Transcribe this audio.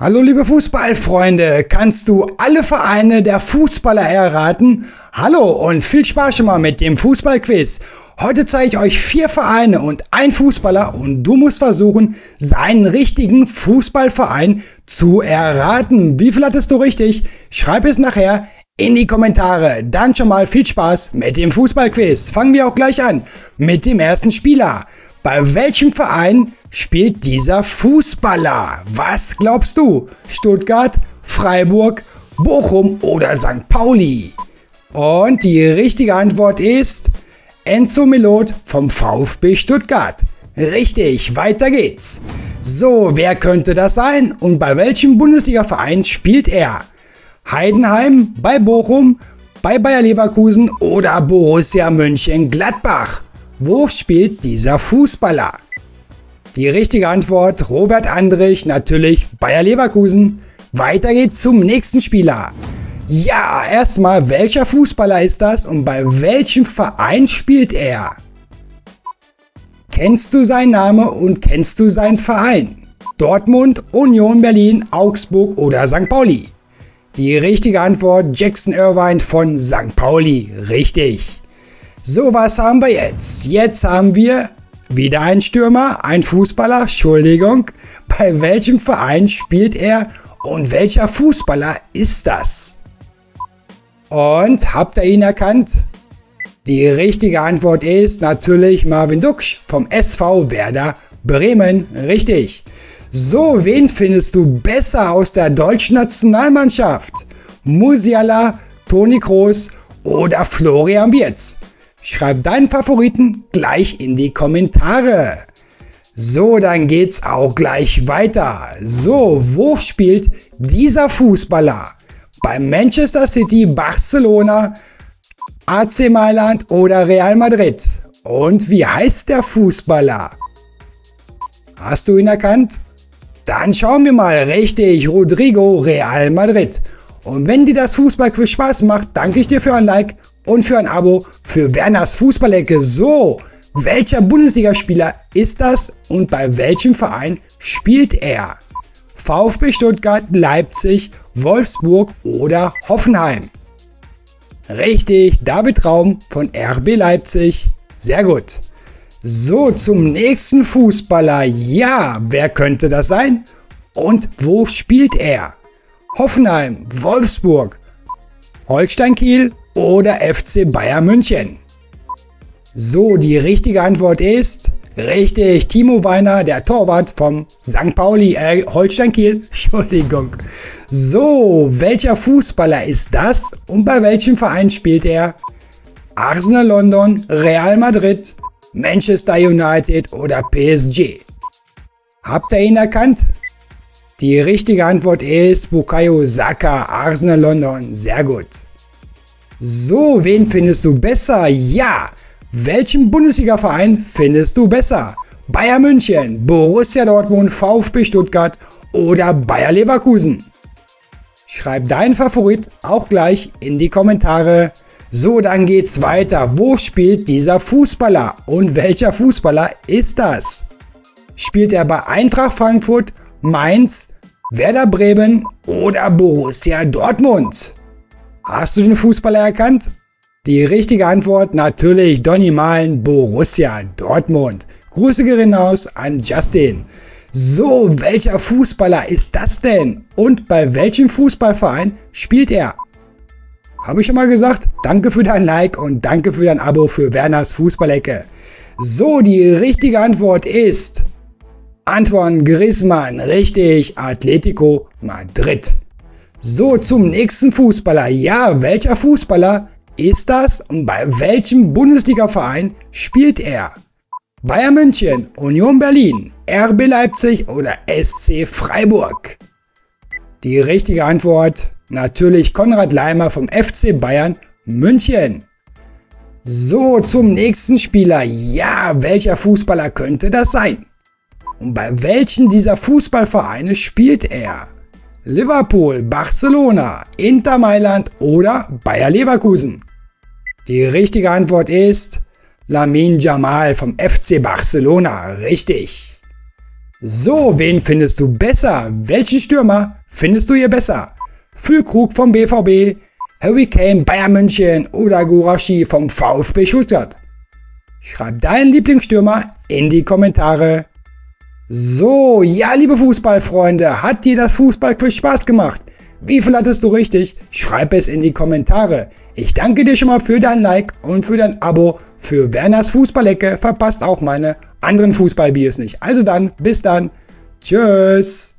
Hallo liebe Fußballfreunde, kannst du alle Vereine der Fußballer erraten? Hallo und viel Spaß schon mal mit dem Fußballquiz. Heute zeige ich euch vier Vereine und ein Fußballer und du musst versuchen, seinen richtigen Fußballverein zu erraten. Wie viel hattest du richtig? Schreib es nachher in die Kommentare. Dann schon mal viel Spaß mit dem Fußballquiz. Fangen wir auch gleich an mit dem ersten Spieler. Bei welchem Verein spielt dieser Fußballer? Was glaubst du? Stuttgart, Freiburg, Bochum oder St. Pauli? Und die richtige Antwort ist Enzo Melot vom VfB Stuttgart. Richtig, weiter geht's. So, wer könnte das sein und bei welchem Bundesliga-Verein spielt er? Heidenheim, bei Bochum, bei Bayer Leverkusen oder Borussia Mönchengladbach? Wo spielt dieser Fußballer? Die richtige Antwort Robert Andrich, natürlich Bayer Leverkusen. Weiter geht's zum nächsten Spieler. Ja, erstmal, welcher Fußballer ist das und bei welchem Verein spielt er? Kennst du seinen Namen und kennst du seinen Verein? Dortmund, Union Berlin, Augsburg oder St. Pauli? Die richtige Antwort Jackson Irvine von St. Pauli. Richtig. So, was haben wir jetzt? Jetzt haben wir wieder einen Stürmer, ein Fußballer, Entschuldigung. Bei welchem Verein spielt er und welcher Fußballer ist das? Und habt ihr ihn erkannt? Die richtige Antwort ist natürlich Marvin Duksch vom SV Werder Bremen. Richtig. So, wen findest du besser aus der deutschen Nationalmannschaft? Musiala, Toni Kroos oder Florian Wirtz? Schreib deinen Favoriten gleich in die Kommentare. So, dann geht's auch gleich weiter. So, wo spielt dieser Fußballer? Bei Manchester City, Barcelona, AC Mailand oder Real Madrid? Und wie heißt der Fußballer? Hast du ihn erkannt? Dann schauen wir mal richtig, Rodrigo Real Madrid. Und wenn dir das Fußballquiz Spaß macht, danke ich dir für ein Like und für ein Abo für Werners Fußballecke. So, welcher Bundesligaspieler ist das und bei welchem Verein spielt er? VfB Stuttgart, Leipzig, Wolfsburg oder Hoffenheim? Richtig, David Raum von RB Leipzig. Sehr gut. So, zum nächsten Fußballer. Ja, wer könnte das sein? Und wo spielt er? Hoffenheim, Wolfsburg, Holstein Kiel oder FC Bayern München? So, die richtige Antwort ist richtig. Timo Weiner, der Torwart vom St. Pauli, äh, Holstein Kiel. Entschuldigung. So, welcher Fußballer ist das und bei welchem Verein spielt er? Arsenal London, Real Madrid, Manchester United oder PSG? Habt ihr ihn erkannt? Die richtige Antwort ist Bukayo Saka, Arsenal London. Sehr gut. So, wen findest du besser? Ja! Welchen Bundesliga-Verein findest du besser? Bayern München, Borussia Dortmund, VfB Stuttgart oder Bayer Leverkusen? Schreib deinen Favorit auch gleich in die Kommentare. So, dann geht's weiter. Wo spielt dieser Fußballer und welcher Fußballer ist das? Spielt er bei Eintracht Frankfurt, Mainz, Werder Bremen oder Borussia Dortmund? Hast du den Fußballer erkannt? Die richtige Antwort natürlich Donny Malen, Borussia Dortmund. Grüße gehen aus an Justin. So, welcher Fußballer ist das denn? Und bei welchem Fußballverein spielt er? Habe ich schon mal gesagt? Danke für dein Like und danke für dein Abo für Werners Fußballecke. So, die richtige Antwort ist Antoine Griezmann, richtig, Atletico Madrid. So, zum nächsten Fußballer. Ja, welcher Fußballer ist das und bei welchem Bundesligaverein spielt er? Bayern München, Union Berlin, RB Leipzig oder SC Freiburg? Die richtige Antwort natürlich Konrad Leimer vom FC Bayern München. So, zum nächsten Spieler. Ja, welcher Fußballer könnte das sein? Und bei welchen dieser Fußballvereine spielt er? Liverpool, Barcelona, Inter Mailand oder Bayer Leverkusen? Die richtige Antwort ist Lamin Jamal vom FC Barcelona. Richtig. So, wen findest du besser? Welchen Stürmer findest du hier besser? Füllkrug vom BVB, Harry Kane Bayern München oder Gurashi vom VfB Stuttgart? Schreib deinen Lieblingsstürmer in die Kommentare. So, ja, liebe Fußballfreunde, hat dir das Fußballquiz Spaß gemacht? Wie viel hattest du richtig? Schreib es in die Kommentare. Ich danke dir schon mal für dein Like und für dein Abo für Werners Fußballecke. Verpasst auch meine anderen Fußballvideos nicht. Also dann, bis dann. Tschüss.